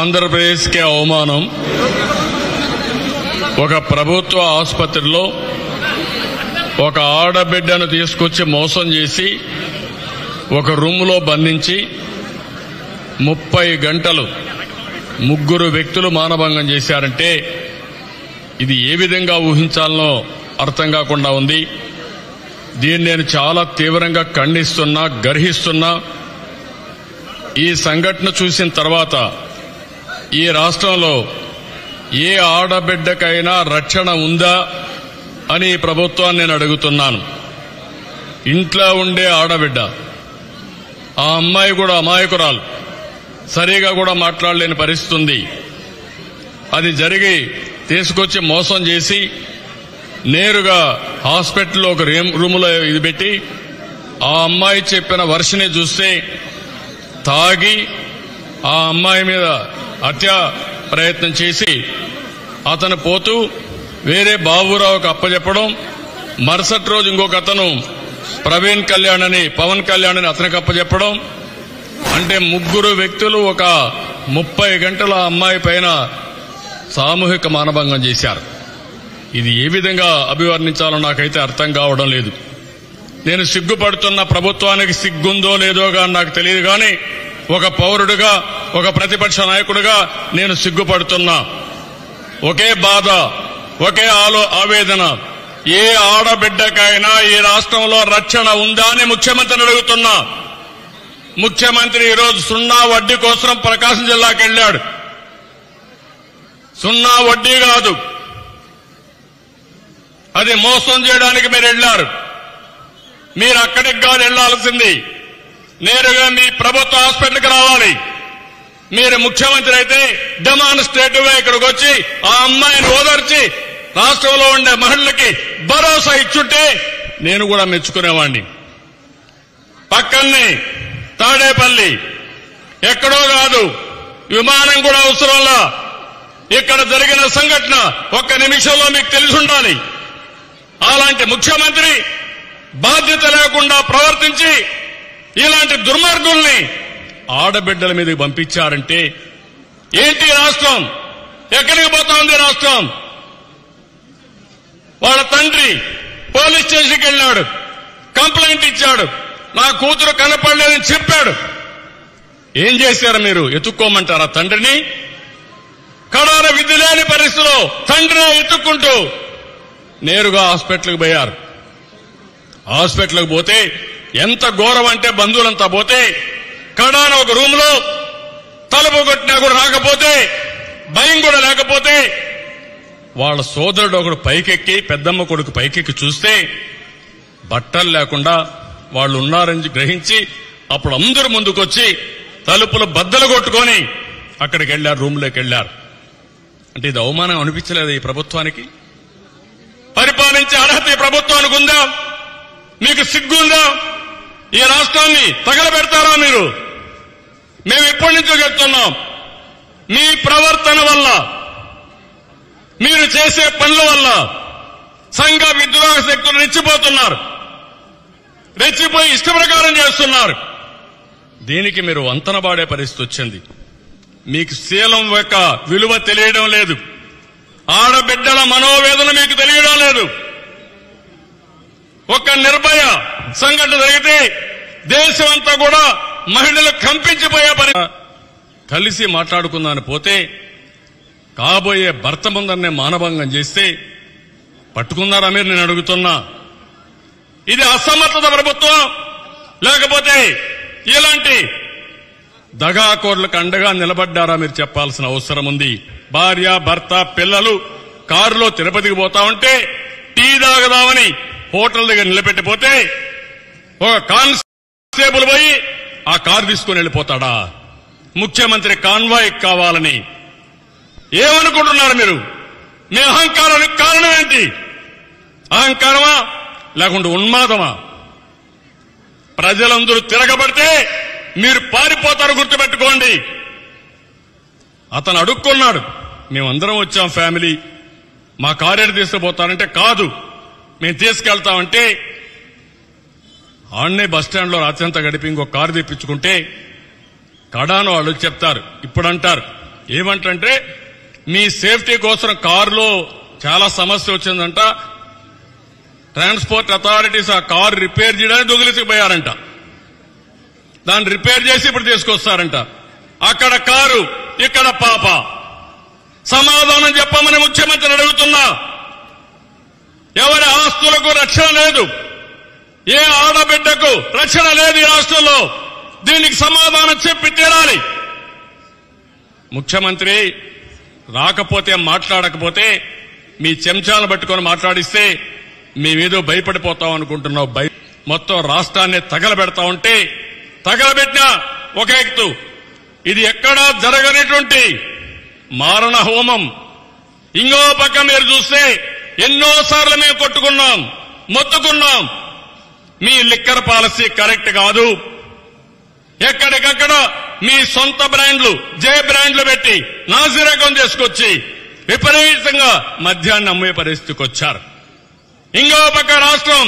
ఆంధ్రప్రదేశ్కే అవమానం. ఒక ప్రభుత్వ ఆసుపత్రిలో ఒక ఆడబిడ్డను తీసుకొచ్చి మోసం చేసి ఒక రూములో బంధించి ముప్పై గంటలు ముగ్గురు వ్యక్తులు మానభంగం చేశారంటే ఇది ఏ విధంగా ఊహించాలనో అర్థం కాకుండా ఉంది. దీన్ని నేను చాలా తీవ్రంగా ఖండిస్తున్నా గర్హిస్తున్నా. ఈ సంఘటన చూసిన తర్వాత ఈ రాష్ట్రంలో ఏ ఆడబిడ్డకైనా రక్షణ ఉందా అని ఈ ప్రభుత్వాన్ని నేను అడుగుతున్నాను. ఇంట్లో ఉండే ఆడబిడ్డ ఆ అమ్మాయి కూడా అమాయకురాలు సరిగా కూడా మాట్లాడలేని పరిస్థితుంది. అది జరిగి తీసుకొచ్చి మోసం చేసి నేరుగా హాస్పిటల్లో ఒక రేమ్- రూములో ఇది పెట్టి ఆ అమ్మాయి చెప్పిన వర్షని చూస్తే తాగి ఆ అమ్మాయి మీద హత్య ప్రయత్నం చేసి అతను పోతూ వేరే బాబురావుకు అప్పచెప్పడం మరుసటి రోజు ఇంకొక అతను ప్రవీణ్ కళ్యాణ్ అని పవన్ కళ్యాణ్ అని అతనికి అప్పచెప్పడం అంటే ముగ్గురు వ్యక్తులు ఒక ముప్పై గంటల అమ్మాయి పైన సామూహిక మానభంగం చేశారు. ఇది ఏ విధంగా అభివర్ణించాలో నాకైతే అర్థం కావడం లేదు. నేను సిగ్గుపడుతున్న ప్రభుత్వానికి సిగ్గుందో లేదో కానీ నాకు తెలియదు కానీ ఒక పౌరుడిగా ఒక ప్రతిపక్ష నాయకుడిగా నేను సిగ్గుపడుతున్నా. ఒకే బాధ ఒకే ఆలో ఆవేదన. ఏ ఆడబిడ్డకైనా ఈ రాష్ట్రంలో రక్షణ ఉందా అని ముఖ్యమంత్రిని అడుగుతున్నా. ముఖ్యమంత్రి ఈరోజు సున్నా వడ్డీ కోసం ప్రకాశం జిల్లాకి వెళ్ళాడు. సున్నా వడ్డీ కాదు. అది మోసం చేయడానికి మీరు వెళ్ళారు. మీరు అక్కడికి కాదు వెళ్ళాల్సింది నేరుగా మీ ప్రభుత్వ హాస్పిటల్కి రావాలి. మీరు ముఖ్యమంత్రి అయితే డెమాన్స్ట్రేటివ్గా ఇక్కడికి వచ్చి ఆ అమ్మాయిని ఓదార్చి రాష్ట్రంలో ఉండే మహిళలకి భరోసా ఇచ్చుంటే నేను కూడా మెచ్చుకునేవాడిని పక్కనే తాడేపల్లి. ఎక్కడో కాదు. విమానం కూడా అవసరంలా ఇక్కడ జరిగిన సంఘటన ఒక్క నిమిషంలో మీకు తెలిసి ఉండాలి. అలాంటి ముఖ్యమంత్రి బాధ్యత లేకుండా ప్రవర్తించి ఇలాంటి దుర్మార్గుల్ని ఆడబిడ్డల మీదకి పంపించారంటే ఏంటి రాష్ట్రం? ఎక్కడికి పోతోంది రాష్ట్రం? వాళ్ళ తండ్రి పోలీస్ స్టేషన్కి వెళ్ళాడు. కంప్లైంట్ ఇచ్చాడు. నా కూతురు కనపడలేదని చెప్పాడు. ఏం చేశారు మీరు? ఎత్తుక్కోమంటారా తండ్రిని? కడార విధి లేని పరిస్థితిలో తండ్రిని ఎత్తుక్కుంటూ నేరుగా హాస్పిటల్కి పోయారు. హాస్పిటల్కి పోతే ఎంత ఘోరం అంటే బంధువులంతా పోతే కడాన ఒక రూమ్లో తలుపు కొట్టినా కూడా రాకపోతే భయం కూడా లేకపోతే వాళ్ళ సోదరుడు ఒకడు పైకెక్కి పెద్దమ్మ కొడుకు పైకెక్కి చూస్తే బట్టలు లేకుండా వాళ్ళు ఉన్నారని గ్రహించి అప్పుడు అందరూ ముందుకొచ్చి తలుపులు బద్దలు కొట్టుకొని అక్కడికి వెళ్ళారు రూమ్లోకి వెళ్ళారు. అంటే ఇది అవమానం అనిపించలేదు ఈ ప్రభుత్వానికి? పరిపాలించే అర్హత ఈ ప్రభుత్వానికి ఉందా? మీకు సిగ్గుందా? ఈ రాష్ట్రాన్ని తగలబెడతారా మీరు? మేము ఎప్పటి నుంచో చెప్తున్నాం. మీ ప్రవర్తన వల్ల మీరు చేసే పనుల వల్ల సంఘ విద్రోహ శక్తులు రెచ్చిపోతున్నారు. రెచ్చిపోయి ఇష్ట ప్రకారం చేస్తున్నారు. దీనికి మీరు వంతనబాడే పరిస్థితి వచ్చింది. మీకు శీలం యొక్క విలువ తెలియడం లేదు. ఆడబిడ్డల మనోవేదన మీకు తెలియడం లేదు. ఒక నిర్భయ సంఘటన జరిగితే దేశమంతా కూడా మహిళలు కంపించిపోయే పని కలిసి మాట్లాడుకుందాని పోతే కాబోయే భర్త ముందరనే మానభంగం చేస్తే పట్టుకున్నారా మీరు? నేను అడుగుతున్నా. ఇది అసమర్థత ప్రభుత్వం. లేకపోతే ఇలాంటి దగాకోర్లకు అండగా నిలబడ్డారా మీరు చెప్పాల్సిన అవసరం ఉంది. భార్య భర్త పిల్లలు కారులో తిరుపతికి పోతా ఉంటే టీ తాగదామని హోటల్ దగ్గర నిలబెట్టిపోతే ఒక కానిస్టేబుల్ పోయి ఆ కారు తీసుకుని వెళ్ళిపోతాడా? ముఖ్యమంత్రి కాన్వాయ్ కావాలని. ఏమనుకుంటున్నారు మీరు? మీ అహంకారానికి కారణం ఏంటి? అహంకారమా? లేకుంటే ఉన్మాదమా? ప్రజలందరూ తిరగబడితే మీరు పారిపోతారు గుర్తుపెట్టుకోండి. అతను అడుక్కున్నాడు మేమందరం వచ్చాం ఫ్యామిలీ. మా కారేడు తీసుకుపోతానంటే కాదు. మేము తీసుకెళ్తామంటే ఆడనే బస్ స్టాండ్లో రాత్రి అంతా గడిపి ఇంకో కారు తెప్పించుకుంటే కడాను వాళ్ళు చెప్తారు. ఇప్పుడంటారు. ఏమంటే ఏమంటంటే మీ సేఫ్టీ కోసం కారులో చాలా సమస్య వచ్చిందంట. ట్రాన్స్పోర్ట్ అథారిటీస్ ఆ కారు రిపేర్ చేయడానికి దొంగిలిసిపోయారంట. దాన్ని రిపేర్ చేసి ఇప్పుడు తీసుకొస్తారంట. అక్కడ కారు ఇక్కడ పాప. సమాధానం చెప్పమని ముఖ్యమంత్రిని అడుగుతున్నా. ఎవరి ఆస్తులకు రక్షణ లేదు. ఏ ఆడబిడ్డకు రక్షణ లేదు ఈ రాష్ట్రంలో? దీనికి సమాధానం చెప్పి తీరాలి. ముఖ్యమంత్రి రాకపోతే మాట్లాడకపోతే మీ చెంచాలు పట్టుకొని మాట్లాడిస్తే మేమేదో భయపడిపోతాం అనుకుంటున్నావు భయ మొత్తం రాష్ట్రాన్ని తగలబెడతా ఉంటే తగలబెట్టిన ఒక ఎక్తు ఇది ఎక్కడా జరగనటువంటి మారణ హోమం. ఇంకో పక్క మీరు చూస్తే ఎన్నోసార్లు మేము కొట్టుకున్నాం మొత్తుకున్నాం. మీ లిక్కర్ పాలసీ కరెక్ట్ కాదు. ఎక్కడికక్కడ మీ సొంత బ్రాండ్లు జే బ్రాండ్లు పెట్టి నాసిరకం చేసుకొచ్చి విపరీతంగా మద్యాన్ని అమ్మే పరిస్థితికి వచ్చారు. ఇంకో పక్క రాష్ట్రం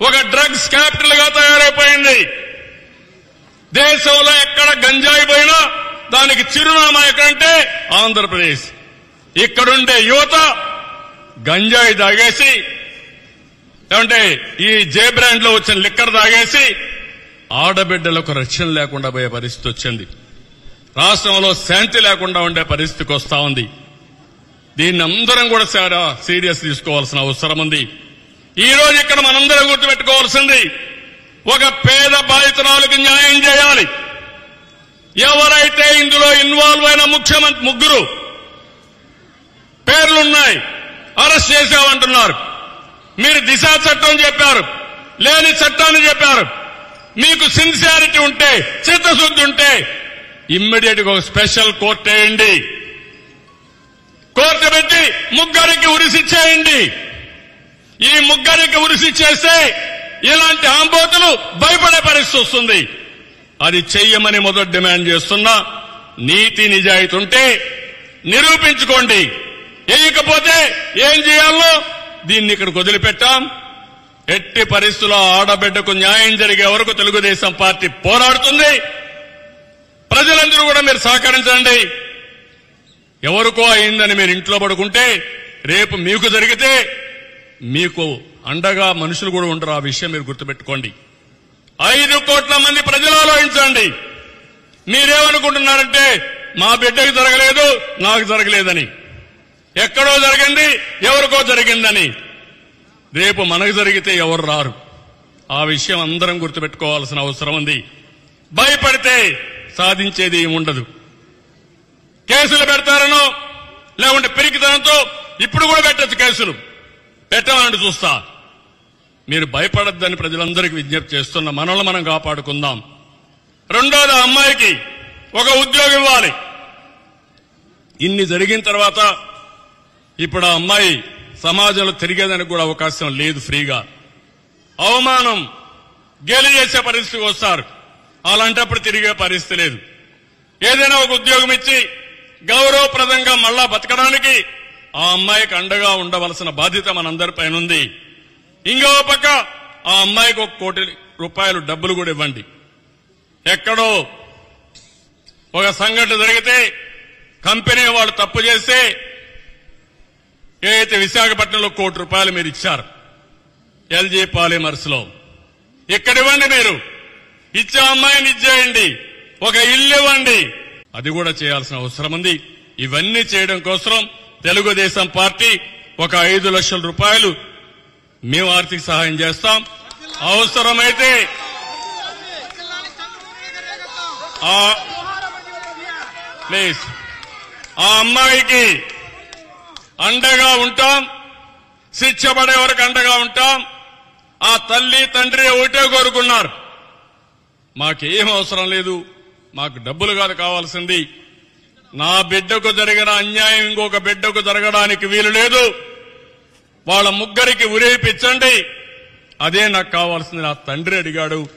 ఒక డ్రగ్స్ క్యాపిటల్గా తయారైపోయింది. దేశంలో ఎక్కడ గంజాయి పోయినా దానికి చిరునామా ఎక్కడంటే ఆంధ్రప్రదేశ్. ఇక్కడుండే యువత గంజాయి తాగేసి ఏమంటే ఈ జే బ్రాండ్లో వచ్చిన లిక్కర్ తాగేసి ఆడబిడ్డలకు రక్షణ లేకుండా పోయే పరిస్థితి వచ్చింది. రాష్ట్రంలో శాంతి లేకుండా ఉండే పరిస్థితికి వస్తా ఉంది. దీన్ని అందరం కూడా సీరియస్ తీసుకోవాల్సిన అవసరం ఉంది. ఈ రోజు ఇక్కడ మనందరం గుర్తుపెట్టుకోవాల్సింది ఒక పేద బాధితురాలకు న్యాయం చేయాలి. ఎవరైతే ఇందులో ఇన్వాల్వ్ అయిన ముఖ్యమంత్రి ముగ్గురు పేర్లున్నాయి అరెస్ట్ చేశామంటున్నారు. మీరు దిశ చట్టం చెప్పారు లేని చట్టాన్ని చెప్పారు. మీకు సిన్సియారిటీ ఉంటే చిత్తశుద్ధి ఉంటే ఇమ్మీడియట్గా ఒక స్పెషల్ కోర్టు వేయండి. కోర్టు పెట్టి ముగ్గురికి ఉరిసిచ్చేయండి ఈ ముగ్గురికి ఉరిసిచ్చేస్తే ఇలాంటి ఆంబోతులు భయపడే పరిస్థితి వస్తుంది. అది చెయ్యమని మొదటి డిమాండ్ చేస్తున్నా నీతి నిజాయితీ ఉంటే నిరూపించుకోండి. వేయకపోతే ఏం చేయాలో దీన్ని ఇక్కడికి వదిలిపెట్టాం. ఎట్టి పరిస్థితుల్లో ఆడబిడ్డకు న్యాయం జరిగే వరకు తెలుగుదేశం పార్టీ పోరాడుతుంది. ప్రజలందరూ కూడా మీరు సహకరించండి. ఎవరికో అయిందని మీరు ఇంట్లో పడుకుంటే రేపు మీకు జరిగితే మీకు అండగా మనుషులు కూడా ఉండరు. ఆ విషయం మీరు గుర్తుపెట్టుకోండి. ఐదు కోట్ల మంది ప్రజలు ఆలోచించండి. మీరేమనుకుంటున్నారంటే మా బిడ్డకి జరగలేదు నాకు జరగలేదని. ఎక్కడో జరిగింది ఎవరికో జరిగిందని. రేపు మనకు జరిగితే ఎవరు రారు? ఆ విషయం అందరం గుర్తుపెట్టుకోవాల్సిన అవసరం ఉంది. భయపడితే సాధించేది ఉండదు కేసులు పెడతారనో లేకుంటే పెరిగితనంతో ఇప్పుడు కూడా పెట్టచ్చు కేసులు. పెట్టాలని చూస్తా. మీరు భయపడద్దని ప్రజలందరికీ విజ్ఞప్తి చేస్తున్న మనల్ని మనం కాపాడుకుందాం. రెండోది అమ్మాయికి ఒక ఉద్యోగం ఇవ్వాలి. ఇన్ని జరిగిన తర్వాత ఇప్పుడు ఆ అమ్మాయి సమాజంలో తిరిగేదానికి కూడా అవకాశం లేదు ఫ్రీగా. అవమానం గేలి చేసే పరిస్థితికి వస్తారు. అలాంటప్పుడు తిరిగే పరిస్థితి లేదు. ఏదైనా ఒక ఉద్యోగం ఇచ్చి గౌరవప్రదంగా మళ్ళా బతకడానికి ఆ అమ్మాయికి అండగా ఉండవలసిన బాధ్యత మనందరిపైన ఉంది. ఇంకో పక్క ఆ అమ్మాయికి ఒక కోటి రూపాయలు డబ్బులు కూడా ఇవ్వండి. ఎక్కడో ఒక సంఘటన జరిగితే కంపెనీ వాళ్ళు తప్పు చేస్తే ఏదైతే విశాఖపట్నంలో కోటి రూపాయలు మీరు ఇచ్చారు ఎల్జీ పాలిమర్స్లో ఇక్కడ ఇవ్వండి మీరు. ఇచ్చే అమ్మాయిని ఇచ్చేయండి ఒక ఇల్లు ఇవ్వండి. అది కూడా చేయాల్సిన అవసరం ఉంది. ఇవన్నీ చేయడం కోసం తెలుగుదేశం పార్టీ ఒక ఐదు లక్షల రూపాయలు మేము ఆర్థిక సహాయం చేస్తాం. అవసరమైతే ప్లీజ్. ఆ అమ్మాయికి అండగా ఉంటాం. శిక్ష పడే వరకు అండగా ఉంటాం. ఆ తల్లి తండ్రి ఒకటే కోరుకున్నారు. మాకేం అవసరం లేదు. మాకు డబ్బులు కాదు కావాల్సింది. నా బిడ్డకు జరిగిన అన్యాయం ఇంకొక బిడ్డకు జరగడానికి వీలు లేదు. వాళ్ళ ముగ్గురికి ఉరేపించండి అదే నాకు కావాల్సింది. నా తండ్రి అడిగాడు.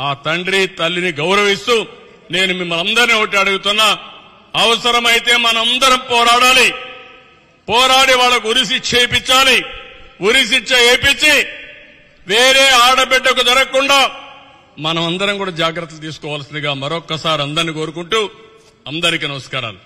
ఆ తండ్రి తల్లిని గౌరవిస్తూ నేను మిమ్మల్ని అందరినీ ఒకటి అడుగుతున్నా. అవసరమైతే మనందరం పోరాడాలి. పోరాడి వాళ్ళకు ఉరిశిక్ష వేయించాలి. ఉరిశిక్ష వేయించి వేరే ఆడబిడ్డకు దొరకకుండా మనం అందరం కూడా జాగ్రత్తలు తీసుకోవాల్సిందిగా మరొక్కసారి అందరిని కోరుకుంటూ అందరికీ నమస్కారాలు.